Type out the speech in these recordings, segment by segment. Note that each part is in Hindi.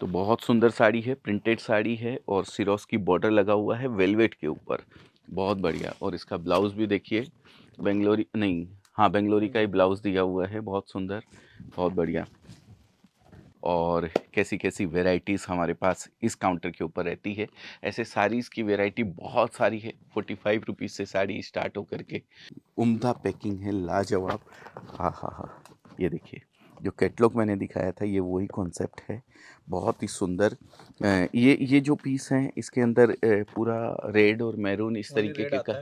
तो बहुत सुंदर साड़ी है, प्रिंटेड साड़ी है और सिरोस की बॉर्डर लगा हुआ है वेलवेट के ऊपर। बहुत बढ़िया। और इसका ब्लाउज भी देखिए, बेंगलोरी नहीं हाँ बेंगलोरी का ही ब्लाउज दिया हुआ है, बहुत सुंदर, बहुत बढ़िया। और कैसी कैसी वेराइटीज़ हमारे पास इस काउंटर के ऊपर रहती है। ऐसे साड़ीज़ की वेराइटी बहुत सारी है, फोर्टी फाइव रुपीज़ से साड़ी स्टार्ट होकर के। उम्दा पैकिंग है, लाजवाब। हाँ हाँ हाँ ये देखिए। जो कैटलॉग मैंने दिखाया था ये वही कॉन्सेप्ट है। बहुत ही सुंदर ये ये जो पीस हैं इसके अंदर पूरा रेड और मैरून इस तरीके के का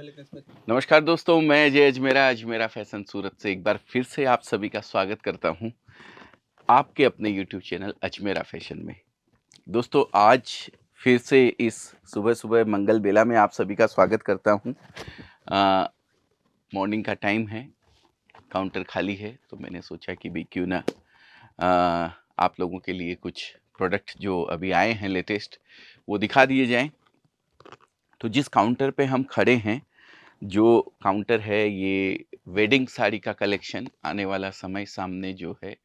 नमस्कार दोस्तों मैं जय अजमेरा अजमेरा फ़ैशन सूरत से एक बार फिर से आप सभी का स्वागत करता हूँ आपके अपने यूट्यूब चैनल अजमेरा फ़ैशन में। दोस्तों आज फिर से इस सुबह सुबह मंगल बेला में आप सभी का स्वागत करता हूँ। मॉर्निंग का टाइम है काउंटर खाली है तो मैंने सोचा कि भाई क्यों ना आप लोगों के लिए कुछ प्रोडक्ट जो अभी आए हैं लेटेस्ट, वो दिखा दिए जाएँ। तो जिस काउंटर पे हम खड़े हैं, जो काउंटर है ये वेडिंग साड़ी का कलेक्शन, आने वाला समय सामने जो है,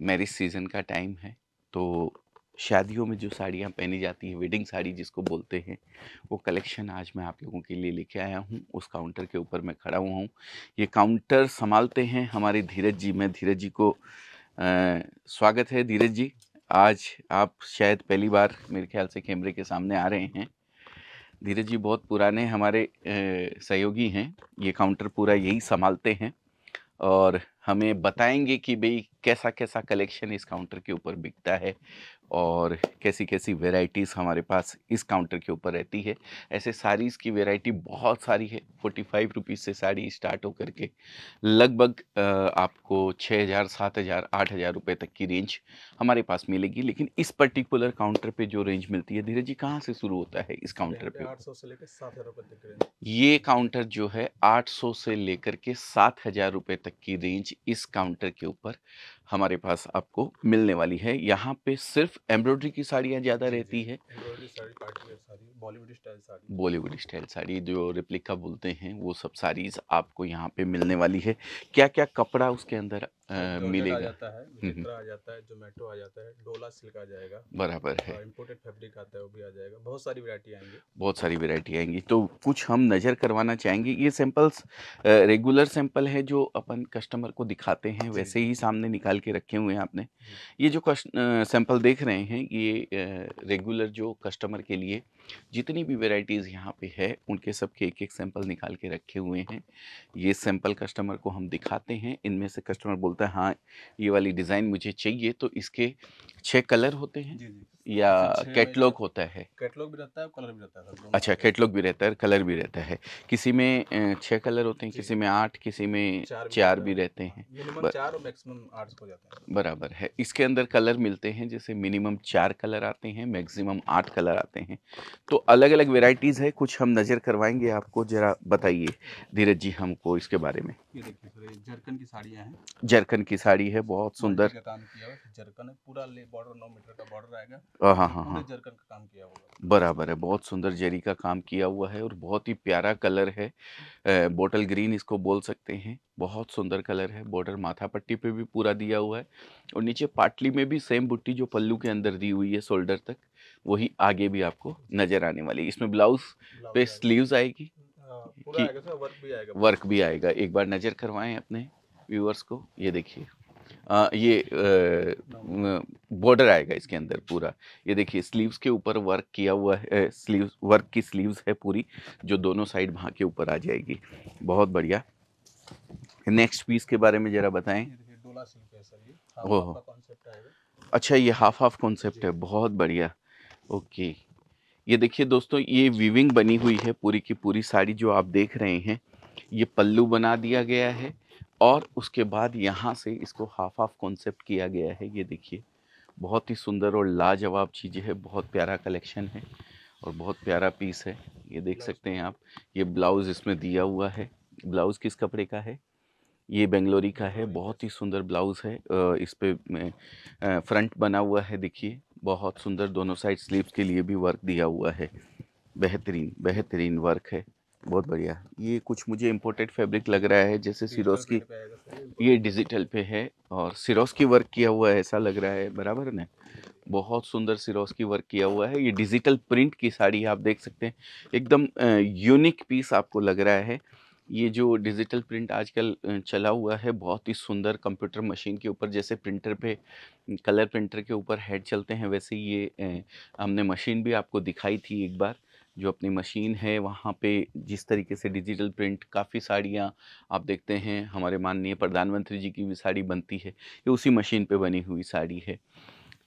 मैरिज सीज़न का टाइम है तो शादियों में जो साड़ियाँ पहनी जाती हैं वेडिंग साड़ी जिसको बोलते हैं वो कलेक्शन आज मैं आप लोगों के लिए लेके आया हूँ। उस काउंटर के ऊपर मैं खड़ा हुआ हूँ। ये काउंटर संभालते हैं हमारे धीरज जी। मैं धीरज जी को आ, स्वागत है। धीरज जी आज आप शायद पहली बार मेरे ख्याल से कैमरे के सामने आ रहे हैं। धीरज जी बहुत पुराने हमारे सहयोगी हैं। ये काउंटर पूरा यही संभालते हैं और हमें बताएँगे कि भाई कैसा कैसा कलेक्शन इस काउंटर के ऊपर बिकता है। और कैसी कैसी वेराइटीज़ हमारे पास इस काउंटर के ऊपर रहती है। ऐसे साड़ीज़ की वेराइटी बहुत सारी है। फोर्टी फाइव रुपीज़ से साड़ी स्टार्ट होकर के लगभग आपको छः हज़ार सात हज़ार आठ हज़ार रुपये तक की रेंज हमारे पास मिलेगी। लेकिन इस पर्टिकुलर काउंटर पे जो रेंज मिलती है धीरज जी कहाँ से शुरू होता है इस काउंटर पे? आठ सौ से लेकर सात हज़ार रुपये तक ये काउंटर जो है आठ सौ से लेकर के सात हज़ार रुपये तक की रेंज इस काउंटर के ऊपर हमारे पास आपको मिलने वाली है। यहाँ पे सिर्फ़ एम्ब्रॉयडरी की साड़ियाँ ज़्यादा रहती है। बॉलीवुड स्टाइल साड़ी। जो रिप्लिका बोलते हैं वो सब साड़ीज़ आपको यहाँ पे मिलने वाली है। क्या क्या कपड़ा उसके अंदर मिलेगा। आ जाता है हम्म, हम्म। आ जाता है जोमेटो आ जाता है डोला सिल्क आ जाएगा। बराबर है। इंपोर्टेड फैब्रिक आता है वो भी आ जाएगा। बहुत सारी वैरायटी आएँगी। बहुत सारी वैरायटी आएँगी। तो कुछ हम नज़र करवाना चाहेंगे। ये सैंपल्स रेगुलर सैंपल है जो अपन कस्टमर को दिखाते हैं वैसे ही सामने निकाल के रखे हुए हैं आपने। ये जो सैंपल देख रहे हैं ये रेगुलर जो कस्टमर के लिए जितनी भी वेराइटीज़ यहाँ पे है उनके सबके एक एक सैंपल निकाल के रखे हुए हैं। ये सैंपल कस्टमर को हम दिखाते हैं। इनमें से कस्टमर बोलता है हाँ ये वाली डिज़ाइन मुझे चाहिए तो इसके छः कलर होते हैं। या कैटलॉग होता है। कैटलॉग भी रहता है कलर भी रहता है अच्छा कैटलॉग भी रहता है कलर भी रहता है। किसी में छः कलर होते हैं किसी में आठ किसी में चार, चार भी रहते हैं। बर... चार और मैक्सिमम आठ हो जाते हैं। बराबर है। इसके अंदर कलर मिलते हैं जैसे मिनिमम चार कलर आते हैं मैक्सिमम आठ कलर आते हैं। तो अलग अलग वेराइटीज़ है कुछ हम नज़र करवाएँगे आपको ज़रा बताइए। धीरज जी हमको इसके बारे में। जरकन की साड़ियाँ हैं। जरकन की साड़ी है बहुत सुंदर। जरकन पूरा बॉर्डर नौ मीटर का बॉर्डर आएगा। हाँ हाँ हाँ, हाँ। जरकन का काम किया हुआ बराबर है बहुत सुंदर जरी का काम किया हुआ है और बहुत ही प्यारा कलर है। बोटल ग्रीन इसको बोल सकते हैं। बहुत सुंदर कलर है बॉर्डर माथा पट्टी पे भी पूरा दिया हुआ है और नीचे पाटली में भी सेम बुट्टी जो पल्लू के अंदर दी हुई है शोल्डर तक वही आगे भी आपको नज़र आने वाली है। इसमें ब्लाउज पे स्लीव्स आएगी हाँ, वर्क भी आएगा। वर्क भी आएगा। एक बार नज़र करवाएँ अपने व्यूअर्स को ये देखिए। आ, ये बॉर्डर आएगा इसके अंदर पूरा। ये देखिए स्लीव्स के ऊपर वर्क किया हुआ है स्लीव्स वर्क की स्लीव्स है पूरी जो दोनों साइड वहाँ के ऊपर आ जाएगी। बहुत बढ़िया। नेक्स्ट पीस के बारे में ज़रा बताएँ। ओह। अच्छा ये हाफ़ हाफ़ कॉन्सेप्ट है। बहुत बढ़िया। ओके। ये देखिए दोस्तों ये वीविंग बनी हुई है पूरी की पूरी साड़ी जो आप देख रहे हैं। ये पल्लू बना दिया गया है। और उसके बाद यहाँ से इसको हाफ़ हाफ़ कॉन्सेप्ट किया गया है ये देखिए। बहुत ही सुंदर और लाजवाब चीज़ें है बहुत प्यारा कलेक्शन है और बहुत प्यारा पीस है ये देख सकते हैं आप। ये ब्लाउज़ इसमें दिया हुआ है। ब्लाउज़ किस कपड़े का है? ये बेंगलोरी का है बहुत ही सुंदर ब्लाउज़ है। इस पर फ्रंट बना हुआ है देखिए। बहुत सुंदर दोनों साइड स्लीव्स के लिए भी वर्क दिया हुआ है। बेहतरीन बेहतरीन वर्क है। बहुत बढ़िया। ये कुछ मुझे इम्पोर्टेड फैब्रिक लग रहा है जैसे सिरोस की ये डिजिटल पे है और सिरोस की वर्क किया हुआ है ऐसा लग रहा है बराबर ना? बहुत सुंदर सिरोस की वर्क किया हुआ है। ये डिजिटल प्रिंट की साड़ी आप देख सकते हैं। एकदम यूनिक पीस आपको लग रहा है। ये जो डिजिटल प्रिंट आजकल चला हुआ है बहुत ही सुंदर कंप्यूटर मशीन के ऊपर जैसे प्रिंटर पे कलर प्रिंटर के ऊपर हेड चलते हैं वैसे ये हमने मशीन भी आपको दिखाई थी एक बार। जो अपनी मशीन है, वहाँ पे जिस तरीके से डिजिटल प्रिंट काफ़ी साड़ियाँ आप देखते हैं, हमारे माननीय प्रधानमंत्री जी की भी साड़ी बनती है, ये उसी मशीन पे बनी हुई साड़ी है।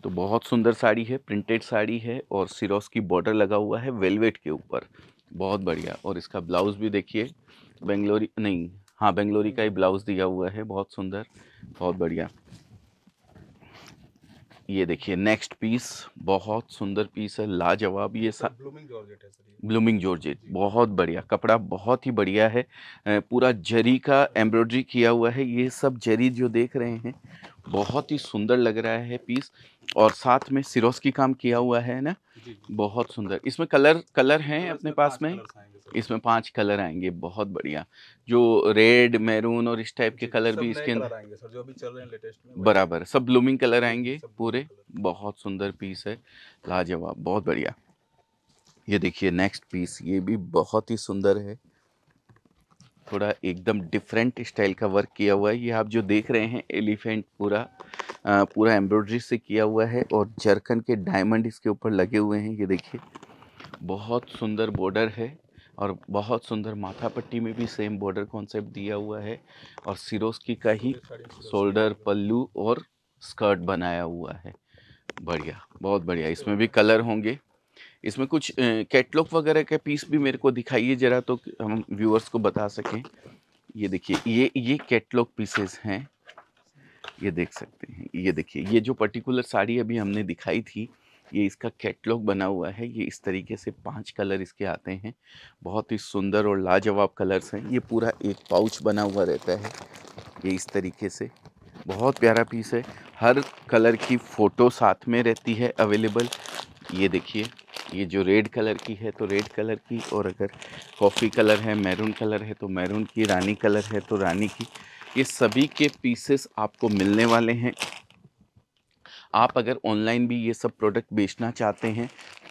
तो बहुत सुंदर साड़ी है, प्रिंटेड साड़ी है और सिरोस की बॉर्डर लगा हुआ है वेलवेट के ऊपर। बहुत बढ़िया और इसका ब्लाउज़ भी देखिए, बेंगलोरी, नहीं हाँ बेंगलोरी का ही ब्लाउज़ दिया हुआ है, बहुत सुंदर, बहुत बढ़िया। ये देखिए नेक्स्ट पीस बहुत सुंदर पीस है लाजवाब ये सा ब्लूमिंग जॉर्जेट है सर ब्लूमिंग जॉर्जेट बहुत बढ़िया कपड़ा बहुत ही बढ़िया है पूरा जरी का एम्ब्रॉयडरी किया हुआ है ये सब जरी जो देख रहे हैं बहुत ही सुंदर लग रहा है पीस और साथ में सिरोस की काम किया हुआ है ना? बहुत सुंदर। इसमें कलर कलर हैं अपने पास में? इसमें पाँच कलर आएँगे बहुत बढ़िया। जो रेड मैरून और इस टाइप के कलर भी इसके अंदर बराबर सब ब्लूमिंग कलर आएँगे पूरे। बहुत सुंदर पीस है लाजवाब बहुत बढ़िया। ये देखिए नेक्स्ट पीस ये भी बहुत ही सुंदर है। थोड़ा एकदम डिफरेंट स्टाइल का वर्क किया हुआ है। ये आप जो देख रहे हैं एलिफेंट पूरा आ, पूरा एम्ब्रॉयडरी से किया हुआ है और जरकन के डायमंड इसके ऊपर लगे हुए हैं ये देखिए। बहुत सुंदर बॉर्डर है और बहुत सुंदर माथा पट्टी में भी सेम बॉर्डर कॉन्सेप्ट दिया हुआ है और सिरोस्की का ही शोल्डर पल्लू और स्कर्ट बनाया हुआ है। बढ़िया बहुत बढ़िया। इसमें भी कलर होंगे। इसमें कुछ कैटलॉग वगैरह के पीस भी मेरे को दिखाइए ज़रा तो हम व्यूअर्स को बता सकें। ये देखिए, ये ये कैटलॉग पीसेस हैं। ये देख सकते हैं। ये देखिए, ये जो पर्टिकुलर साड़ी अभी हमने दिखाई थी, ये इसका कैटलॉग बना हुआ है। ये इस तरीके से पाँच कलर इसके आते हैं। बहुत ही सुंदर और लाजवाब कलर्स हैं। ये पूरा एक पाउच बना हुआ रहता है। ये इस तरीके से। बहुत प्यारा पीस है। हर कलर की फ़ोटो साथ में रहती है अवेलेबल। ये देखिए, ये जो रेड कलर की है तो रेड कलर की और अगर कॉफ़ी कलर है, मैरून कलर है तो मैरून की, रानी कलर है तो रानी की। ये सभी के पीसेस आपको मिलने वाले हैं। आप अगर ऑनलाइन भी ये सब प्रोडक्ट बेचना चाहते हैं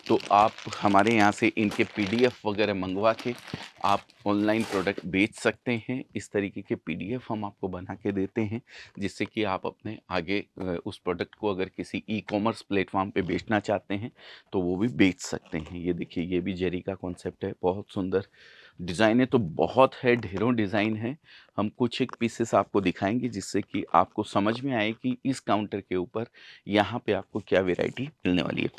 तो आप हमारे यहाँ से इनके पीडीएफ वगैरह मंगवा के आप ऑनलाइन प्रोडक्ट बेच सकते हैं। इस तरीके के पीडीएफ हम आपको बना के देते हैं, जिससे कि आप अपने आगे उस प्रोडक्ट को अगर किसी ई कॉमर्स प्लेटफॉर्म पे बेचना चाहते हैं तो वो भी बेच सकते हैं। ये देखिए, ये भी जेरी का कॉन्सेप्ट है, बहुत सुंदर डिज़ाइनें तो बहुत है ढेरों डिज़ाइन है। हम कुछ एक पीसेस आपको दिखाएँगे जिससे कि आपको समझ में आए कि इस काउंटर के ऊपर यहाँ पे आपको क्या वैरायटी मिलने वाली है।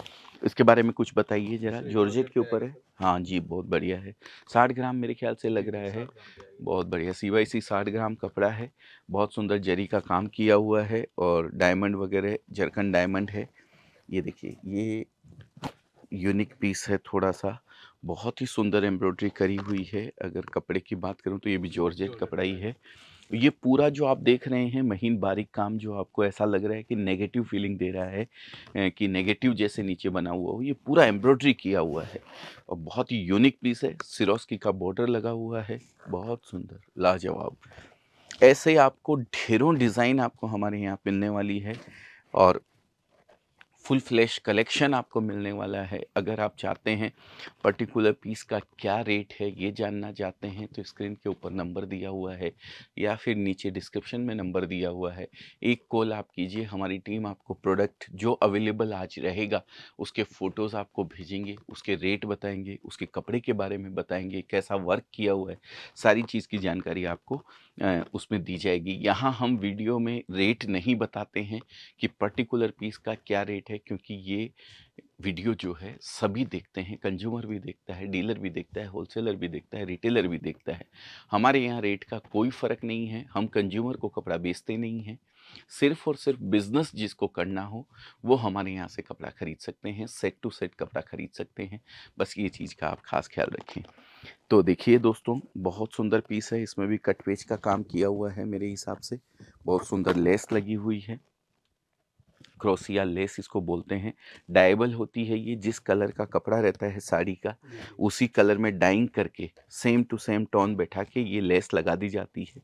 इसके बारे में कुछ बताइए ज़रा जॉर्जेट के ऊपर है? हाँ जी बहुत बढ़िया है। साठ ग्राम मेरे ख्याल से लग रहा है। बहुत बढ़िया सी वाई सी साठ ग्राम कपड़ा है। बहुत सुंदर जरी का काम किया हुआ है और डायमंड वगैरह जरकन डायमंड है। ये देखिए ये यूनिक पीस है थोड़ा सा। बहुत ही सुंदर एम्ब्रॉयडरी करी हुई है। अगर कपड़े की बात करूँ तो ये भी जॉर्जेट कपड़ा ही है। ये पूरा जो आप देख रहे हैं महीन बारीक काम जो आपको ऐसा लग रहा है कि नेगेटिव फीलिंग दे रहा है कि नेगेटिव जैसे नीचे बना हुआ हो ये पूरा एम्ब्रॉयड्री किया हुआ है। और बहुत ही यूनिक पीस है सिरोस्की का बॉर्डर लगा हुआ है बहुत सुंदर लाजवाब। ऐसे आपको ढेरों डिज़ाइन आपको हमारे यहाँ मिलने वाली है। और फुल फ्लैश कलेक्शन आपको मिलने वाला है, अगर आप चाहते हैं पर्टिकुलर पीस का क्या रेट है, ये जानना चाहते हैं तो स्क्रीन के ऊपर नंबर दिया हुआ है या फिर नीचे डिस्क्रिप्शन में नंबर दिया हुआ है। एक कॉल आप कीजिए, हमारी टीम आपको प्रोडक्ट जो अवेलेबल आज रहेगा, उसके फ़ोटोज़ आपको भेजेंगे, उसके रेट बताएँगे, उसके कपड़े के बारे में बताएँगे, कैसा वर्क किया हुआ है, सारी चीज़ की जानकारी आपको उसमें दी जाएगी। यहाँ हम वीडियो में रेट नहीं बताते हैं कि पर्टिकुलर पीस का क्या रेट है क्योंकि ये वीडियो जो है सभी देखते हैं, कंज्यूमर भी देखता है, डीलर भी देखता है, होलसेलर भी देखता है, रिटेलर भी देखता है। हमारे यहाँ रेट का कोई फ़र्क नहीं है, हम कंज्यूमर को कपड़ा बेचते नहीं हैं। सिर्फ़ और सिर्फ़ बिज़नेस जिसको करना हो, वो हमारे यहाँ से कपड़ा ख़रीद सकते हैं, सेट टू सेट कपड़ा ख़रीद सकते हैं, बस ये चीज़ का आप खास ख्याल रखें। तो देखिए दोस्तों, बहुत सुंदर पीस है, इसमें भी कट पेज का काम किया हुआ है मेरे हिसाब से, बहुत सुंदर लेस लगी हुई है। क्रोसिया लेस इसको बोलते हैं। डायबल होती है ये जिस कलर का कपड़ा रहता है साड़ी का उसी कलर में डाइंग करके सेम टू सेम टोन बैठा के ये लेस लगा दी जाती है।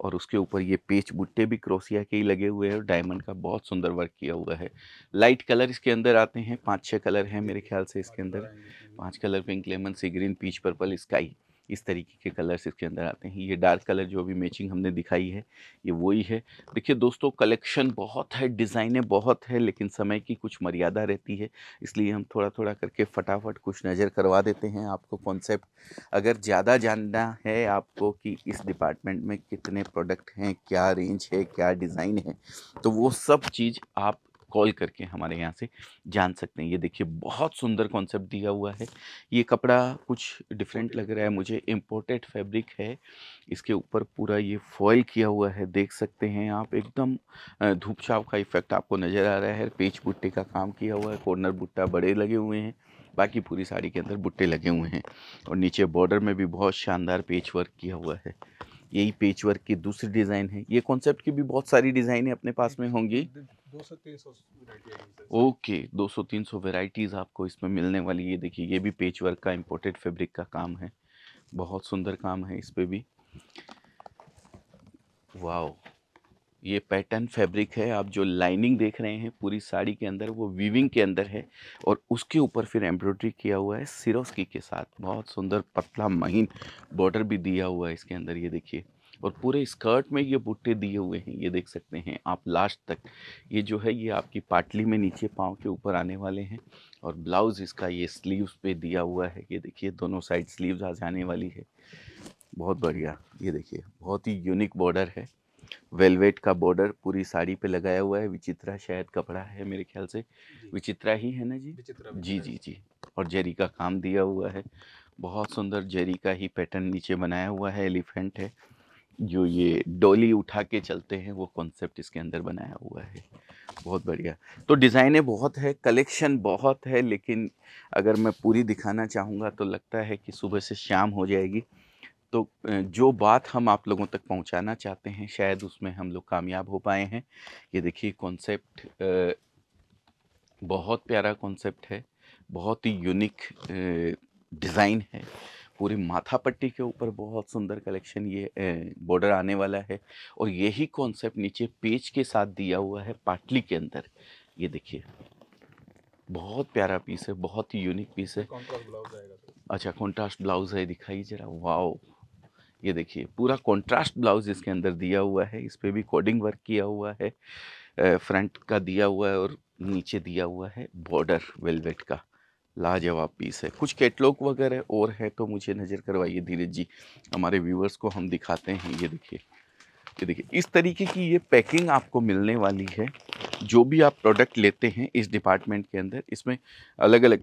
और उसके ऊपर ये पेच बुट्टे भी क्रोसिया के ही लगे हुए हैं और डायमंड का बहुत सुंदर वर्क किया हुआ है। लाइट कलर इसके अंदर आते हैं पाँच छः कलर हैं मेरे ख्याल से इसके अंदर। पाँच colour pink lemon sea green peach purple sky. इस तरीके के कलर्स इसके अंदर आते हैं। ये डार्क कलर जो अभी मैचिंग हमने दिखाई है, ये वही है। देखिए दोस्तों, कलेक्शन बहुत है, डिज़ाइनें बहुत है, लेकिन समय की कुछ मर्यादा रहती है, इसलिए हम थोड़ा थोड़ा करके फटाफट कुछ नज़र करवा देते हैं आपको कॉन्सेप्ट। अगर ज़्यादा जानना है आपको कि इस डिपार्टमेंट में कितने प्रोडक्ट हैं, क्या रेंज है, क्या डिज़ाइन है तो वो सब चीज़ आप कॉल करके हमारे यहाँ से जान सकते हैं। ये देखिए, बहुत सुंदर कॉन्सेप्ट दिया हुआ है। ये कपड़ा कुछ डिफरेंट लग रहा है मुझे। इम्पोर्टेड फैब्रिक है। इसके ऊपर पूरा ये फॉयल किया हुआ है, देख सकते हैं आप। एकदम धूप छाव का इफ़ेक्ट आपको नज़र आ रहा है। पेच बुट्टे का काम किया हुआ है। कॉर्नर बुट्टा बड़े लगे हुए हैं। बाकी पूरी साड़ी के अंदर बुट्टे लगे हुए हैं। और नीचे बॉर्डर में भी बहुत शानदार पेच वर्क किया हुआ है। यही पेच वर्क की दूसरी डिज़ाइन है। ये कॉन्सेप्ट की भी बहुत सारी डिज़ाइनें अपने पास में होंगी। दो सौ ओके दो सौ तीन सौ वेराइटीज़ आपको इसमें मिलने वाली ये देखिए, ये भी पेच वर्क का इम्पोर्टेड फैब्रिक का काम है। बहुत सुंदर काम है इस पर भी। वाओ ये पैटर्न फैब्रिक है, आप जो लाइनिंग देख रहे हैं पूरी साड़ी के अंदर, वो वीविंग के अंदर है और उसके ऊपर फिर एम्ब्रॉयडरी किया हुआ है सिरोस्की के साथ। बहुत सुंदर पतला महीन बॉर्डर भी दिया हुआ है इसके अंदर, ये देखिए। और पूरे स्कर्ट में ये बुट्टे दिए हुए हैं, ये देख सकते हैं आप लास्ट तक। ये जो है, ये आपकी पाटली में नीचे पाँव के ऊपर आने वाले हैं और ब्लाउज़ इसका ये स्लीव्स पे दिया हुआ है। ये देखिए, दोनों साइड स्लीव्स आ जाने वाली है। बहुत बढ़िया, ये देखिए, बहुत ही यूनिक बॉर्डर है। वेलवेट का बॉर्डर पूरी साड़ी पे लगाया हुआ है विचित्रा शायद कपड़ा है मेरे ख्याल से। विचित्रा ही है ना जी? जी जी। जी। और जेरी का काम दिया हुआ है। बहुत सुंदर जेरी का ही पैटर्न नीचे बनाया हुआ है एलिफेंट है। जो ये डोली उठा के चलते हैं वो कॉन्सेप्ट इसके अंदर बनाया हुआ है। बहुत बढ़िया। तो डिज़ाइनें बहुत है कलेक्शन बहुत है लेकिन अगर मैं पूरी दिखाना चाहूँगा तो लगता है कि सुबह से शाम हो जाएगी। तो जो बात हम आप लोगों तक पहुंचाना चाहते हैं शायद उसमें हम लोग कामयाब हो पाए हैं। ये देखिए कॉन्सेप्ट बहुत प्यारा कॉन्सेप्ट है बहुत ही यूनिक डिज़ाइन है। पूरी माथा पट्टी के ऊपर बहुत सुंदर कलेक्शन ये बॉर्डर आने वाला है और यही कॉन्सेप्ट नीचे पेज के साथ दिया हुआ है पाटली के अंदर। ये देखिए बहुत प्यारा पीस है बहुत ही यूनिक पीस है। अच्छा कॉन्ट्रास्ट ब्लाउज है दिखाइए जरा। वाओ ये देखिए, पूरा कॉन्ट्रास्ट ब्लाउज इसके अंदर दिया हुआ है, इस पर भी कोडिंग वर्क किया हुआ है फ्रंट का दिया हुआ है और नीचे दिया हुआ है बॉर्डर वेलवेट का, लाजवाब पीस है। कुछ कैटलॉग वगैरह और है तो मुझे नज़र करवाइए धीरज जी, हमारे व्यूवर्स को हम दिखाते हैं, ये देखिए ये देखिए, इस तरीके की ये पैकिंग आपको मिलने वाली है, जो भी आप प्रोडक्ट लेते हैं इस डिपार्टमेंट के अंदर, इसमें अलग अलग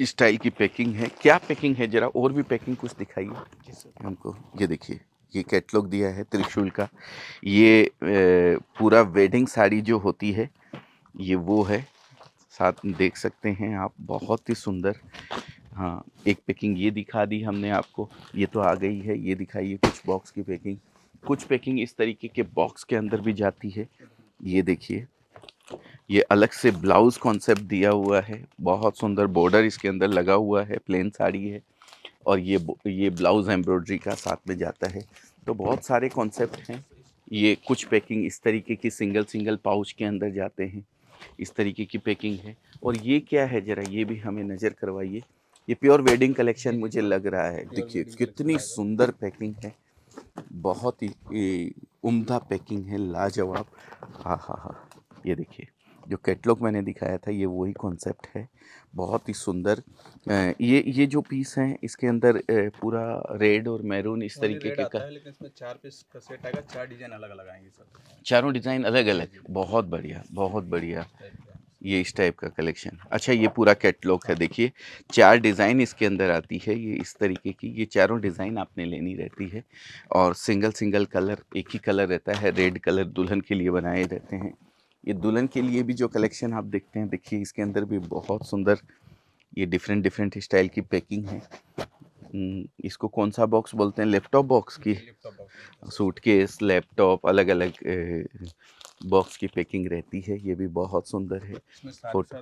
स्टाइल की पैकिंग है। क्या पैकिंग है ज़रा और भी पैकिंग कुछ दिखाइए। हमको ये देखिए ये कैटलॉग दिया है त्रिशूल का। ये पूरा वेडिंग साड़ी जो होती है ये वो है। साथ में देख सकते हैं आप बहुत ही सुंदर। हाँ एक पैकिंग ये दिखा दी हमने आपको। ये तो आ गई है ये दिखाइए कुछ बॉक्स की पैकिंग। कुछ पैकिंग इस तरीके के बॉक्स के अंदर भी जाती है। ये देखिए ये अलग से ब्लाउज कॉन्सेप्ट दिया हुआ है। बहुत सुंदर बॉर्डर इसके अंदर लगा हुआ है, प्लेन साड़ी है और ये ये ब्लाउज एम्ब्रॉयडरी का साथ में जाता है। तो बहुत सारे कॉन्सेप्ट हैं। ये कुछ पैकिंग इस तरीके की सिंगल सिंगल पाउच के अंदर जाते हैं। इस तरीके की पैकिंग है। और ये क्या है? ज़रा ये भी हमें नज़र करवाइए। ये प्योर वेडिंग कलेक्शन मुझे लग रहा है। देखिए, कितनी सुंदर पैकिंग है। बहुत ही उम्दा पैकिंग है। लाजवाब। हाँ हाँ हाँ। ये देखिए। जो कैटलॉग मैंने दिखाया था ये वही कॉन्सेप्ट है। बहुत ही सुंदर ये ये जो पीस हैं इसके अंदर पूरा रेड और मैरून इस तरीके के का लेकिन इसमें चार पीस का सेट आएगा चार डिज़ाइन अलग अलग आएँगे सर चारों डिज़ाइन अलग अलग बहुत बढ़िया बहुत बढ़िया। ये इस टाइप का कलेक्शन अच्छा ये पूरा कैटलॉग है देखिए चार डिज़ाइन इसके अंदर आती है ये इस तरीके की ये चारों डिज़ाइन आपने लेनी रहती है और सिंगल सिंगल कलर एक ही कलर रहता है रेड कलर दुल्हन के लिए बनाए रहते हैं। ये दुल्हन के लिए भी जो कलेक्शन आप देखते हैं देखिए इसके अंदर भी बहुत सुंदर ये डिफरेंट डिफरेंट स्टाइल की पैकिंग है। हम्म, इसको कौन सा बॉक्स बोलते हैं? लैपटॉप बॉक्स की? सूटकेस लैपटॉप अलग अलग बॉक्स की पैकिंग रहती है। ये भी बहुत सुंदर है। फ़ोटो।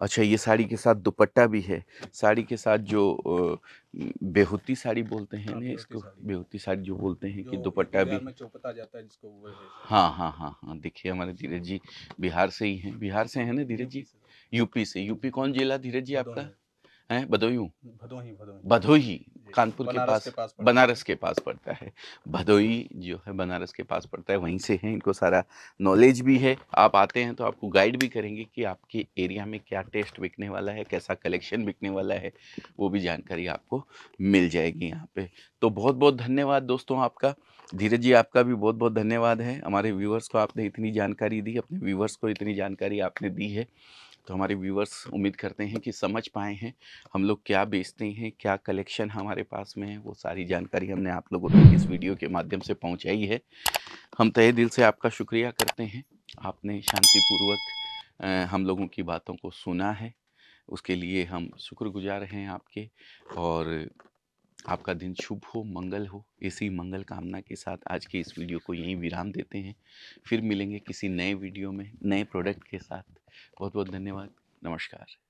अच्छा ये साड़ी के साथ दुपट्टा भी है। साड़ी के साथ जो बेहूती साड़ी बोलते हैं हाँ, ना इसको बेहूती साड़ी जो बोलते हैं कि दुपट्टा भी चौपता जाता है जिसको वो हाँ। हाँ हाँ हाँ देखिए हमारे धीरज जी बिहार से ही हैं। बिहार से हैं ना धीरज जी? यूपी से। यूपी कौन जिला धीरज जी आपका? है? भदोही भदोही भदोही। कानपुर के पास के पास बनारस के पास पड़ता है। भदोही जो है बनारस के पास पड़ता है वहीं से हैं इनको सारा नॉलेज भी है। आप आते हैं तो आपको गाइड भी करेंगे कि आपके एरिया में क्या टेस्ट बिकने वाला है कैसा कलेक्शन बिकने वाला है वो भी जानकारी आपको मिल जाएगी यहाँ पे। तो बहुत बहुत धन्यवाद दोस्तों आपका। धीरज जी आपका भी बहुत बहुत धन्यवाद है। हमारे व्यूवर्स को आपने इतनी जानकारी दी अपने व्यूवर्स को इतनी जानकारी आपने दी है। तो हमारे व्यूवर्स उम्मीद करते हैं कि समझ पाए हैं, हम लोग क्या बेचते हैं, क्या कलेक्शन हमारे पास में है, वो सारी जानकारी हमने आप लोगों तक इस वीडियो के माध्यम से पहुंचाई है। हम तय दिल से आपका शुक्रिया करते हैं। आपने शांतिपूर्वक हम लोगों की बातों को सुना है। उसके लिए हम शुक्रगुजार हैं आपके और आपका दिन शुभ हो, मंगल हो। इसी मंगल कामना के साथ आज के इस वीडियो को यहीं विराम देते हैं। फिर मिलेंगे किसी नए वीडियो में, नए प्रोडक्ट के साथ। बहुत बहुत धन्यवाद। नमस्कार।